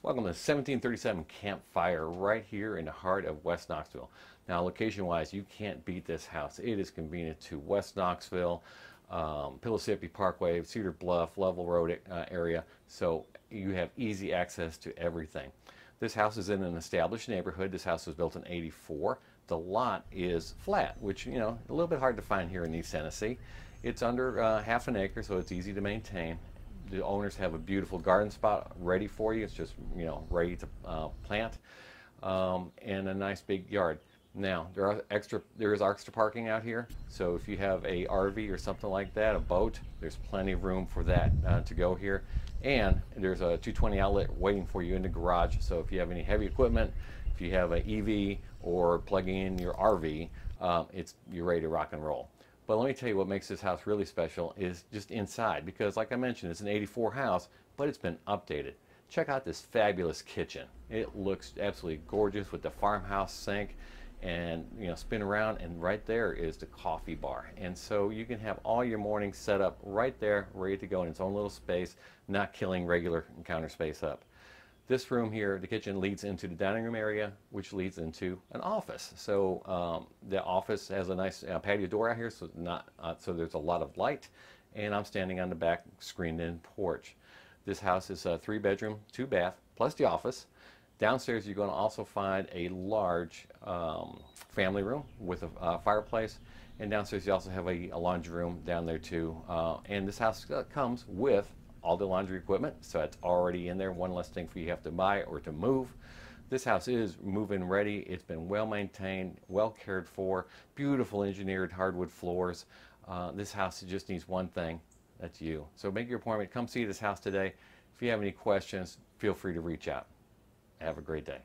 Welcome to 1737 Campfire right here in the heart of West Knoxville. Now location wise you can't beat this house. It is convenient to West Knoxville, um, Parkway, Cedar Bluff, Lovell Road uh, area so you have easy access to everything. This house is in an established neighborhood. This house was built in 84. The lot is flat which you know a little bit hard to find here in East Tennessee. It's under uh, half an acre so it's easy to maintain the owners have a beautiful garden spot ready for you. It's just you know ready to uh, plant, um, and a nice big yard. Now there are extra there is extra parking out here, so if you have a RV or something like that, a boat, there's plenty of room for that uh, to go here. And there's a 220 outlet waiting for you in the garage. So if you have any heavy equipment, if you have an EV or plugging in your RV, um, it's you're ready to rock and roll. But let me tell you what makes this house really special is just inside because like I mentioned, it's an 84 house, but it's been updated. Check out this fabulous kitchen. It looks absolutely gorgeous with the farmhouse sink and you know spin around and right there is the coffee bar and so you can have all your morning set up right there ready to go in its own little space not killing regular counter space up this room here, the kitchen, leads into the dining room area, which leads into an office. So um, the office has a nice uh, patio door out here, so not uh, so there's a lot of light. And I'm standing on the back screened-in porch. This house is a three-bedroom, two-bath, plus the office. Downstairs, you're going to also find a large um, family room with a fireplace. And downstairs, you also have a, a laundry room down there too. Uh, and this house uh, comes with all the laundry equipment, so it's already in there. One less thing for you have to buy or to move. This house is move-in ready. It's been well maintained, well cared for, beautiful engineered hardwood floors. Uh, this house just needs one thing, that's you. So make your appointment. Come see this house today. If you have any questions, feel free to reach out. Have a great day.